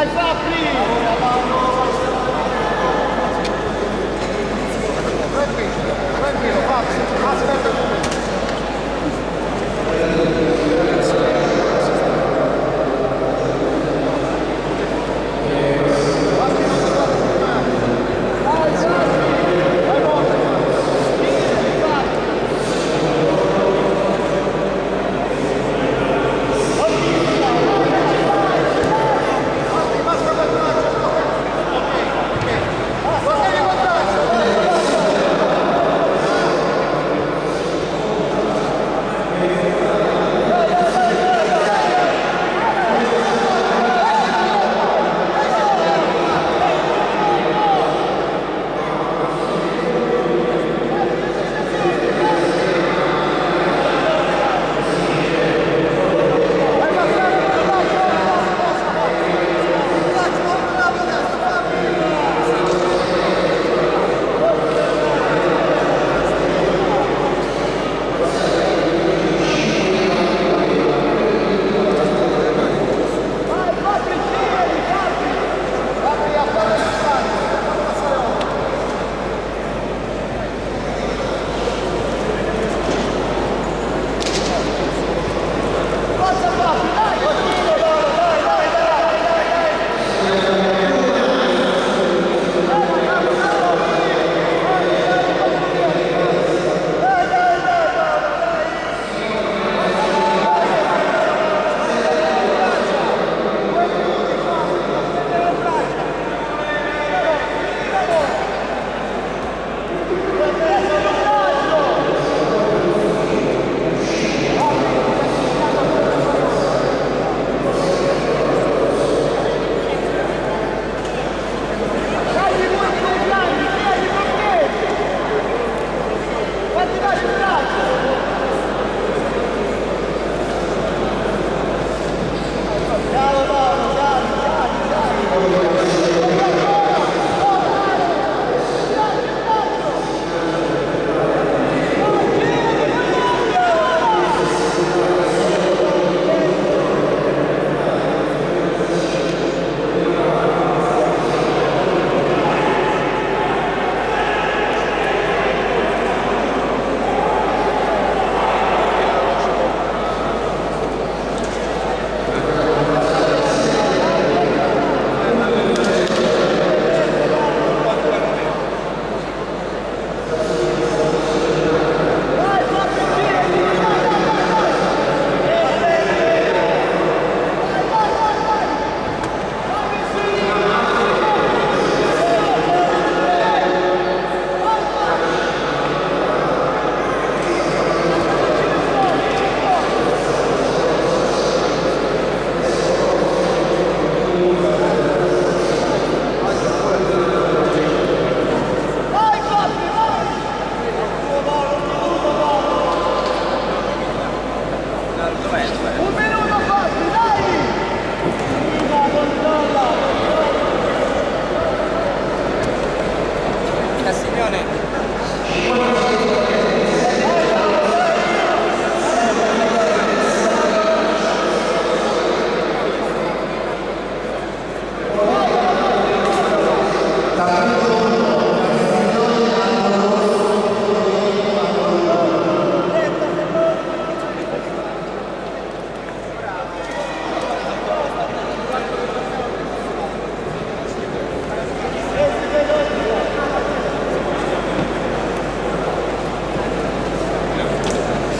Azafri!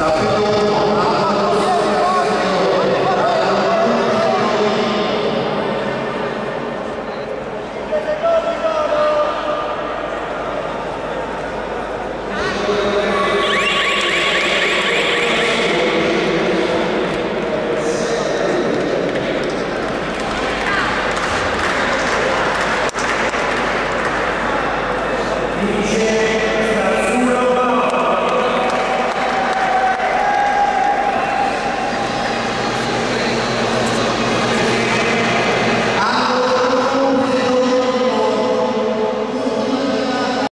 capítulo